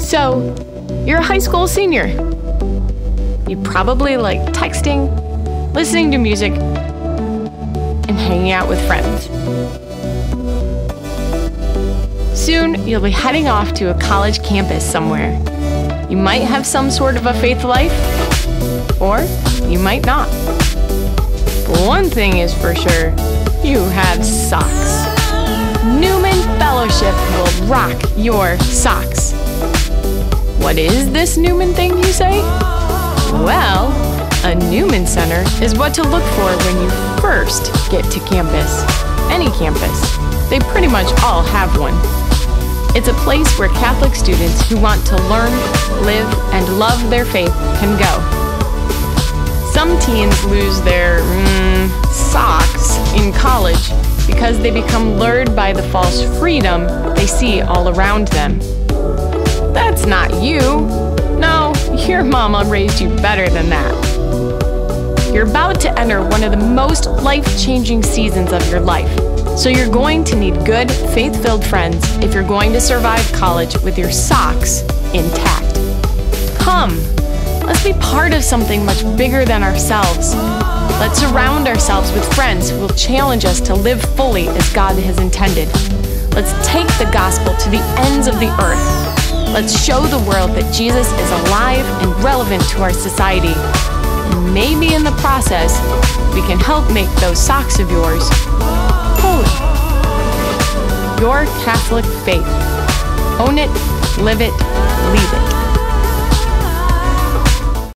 So, you're a high school senior. You probably like texting, listening to music, and hanging out with friends. Soon, you'll be heading off to a college campus somewhere. You might have some sort of a faith life, or you might not. One thing is for sure you have socks. Newman Fellowship will rock your socks. What is this Newman thing, you say? Well, a Newman Center is what to look for when you first get to campus. Any campus. They pretty much all have one. It's a place where Catholic students who want to learn, live, and love their faith can go. Some teens lose their mm, socks in college because they become lured by the false freedom they see all around them. That's not you. No, your mama raised you better than that. You're about to enter one of the most life changing seasons of your life. So you're going to need good, faith filled friends if you're going to survive college with your socks intact. Come, Let's be part of something much bigger than ourselves. Let's surround ourselves with friends who will challenge us to live fully as God has intended. Let's take the gospel to the ends of the earth. Let's show the world that Jesus is alive and relevant to our society. And maybe in the process, we can help make those socks of yours holy. Your Catholic faith. Own it, live it, leave it.